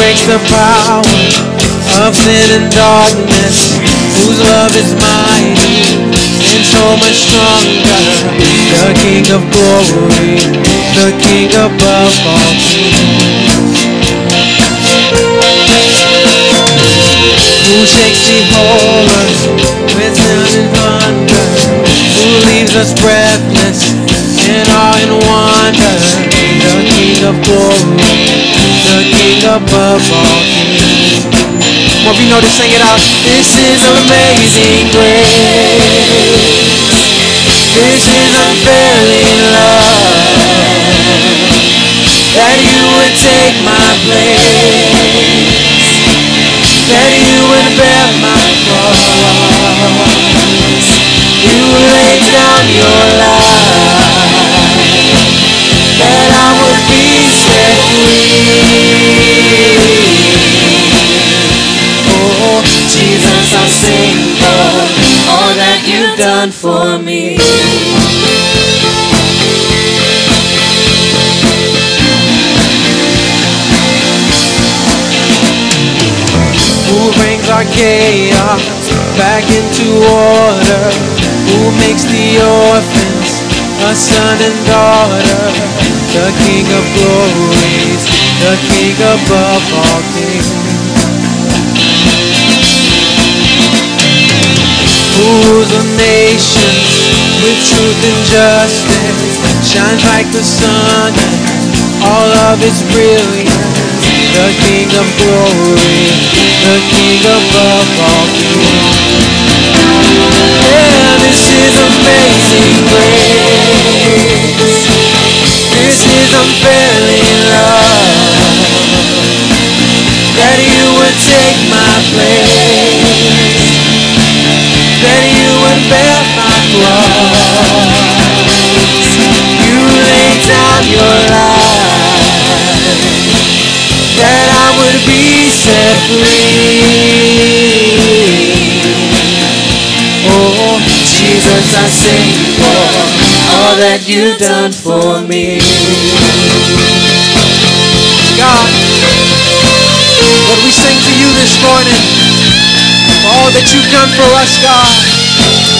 breaks the power of sin and darkness? Love is mighty and so much stronger? The King of glory, the King above all kings. Who shakes the whole earth with sound and thunder? Who leaves us breathless in awe and wonder? The King of glory, the King above all kings. If you know to sing it out. This is amazing grace. This is unfailing love. That you would take my place. That you would bear my cross. You laid down your Jesus, I sing for all that you've done for me. Who brings our chaos back into order? Who makes the orphans a son and daughter? The King of glories, the King above all kings. Rules the nations with truth and justice, shines like the sun, all of its brilliance. The King of glory, the King above all kings. Yeah, this is amazing grace. This is unfailing love. That you would take my place. You down your life. That I would be set free. Oh, Jesus, I sing for all that you've done for me. God, Lord, we sing to you this morning for all that you've done for us, God.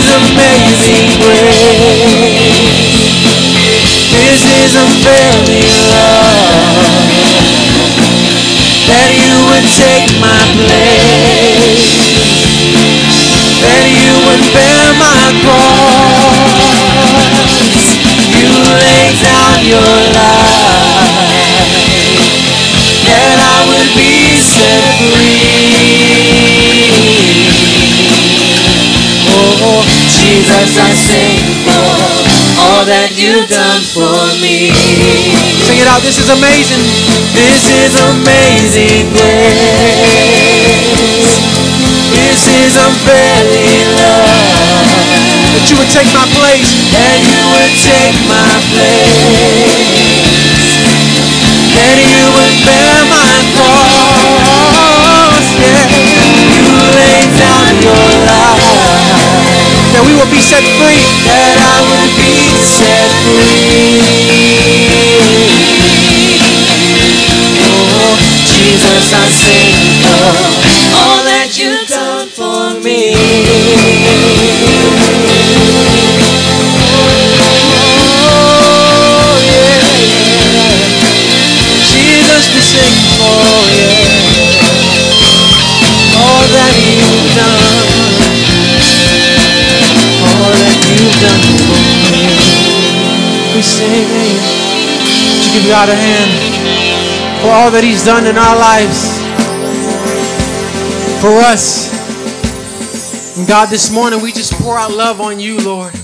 Is amazing grace. This is a unfailing love. That you would take my place. That you would bear my cross. You laid down your Jesus, I sing for all that you've done for me. Sing it out. This is amazing. This is amazing grace. This is unfailing love. That you would take my place. That you would take will be set free. That I would be set free. Oh, Jesus, I sing for Would you give God a hand for all that He's done in our lives? For us. And God, this morning we just pour out love on you, Lord.